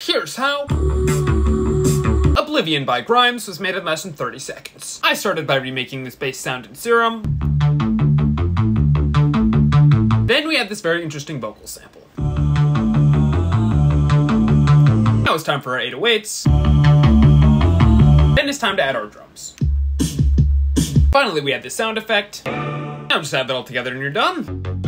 Here's how. Oblivion by Grimes was made in less than 30 seconds. I started by remaking this bass sound in Serum. Then we had this very interesting vocal sample. Now it's time for our 808s. Then it's time to add our drums. Finally, we had this sound effect. Now just add that all together and you're done.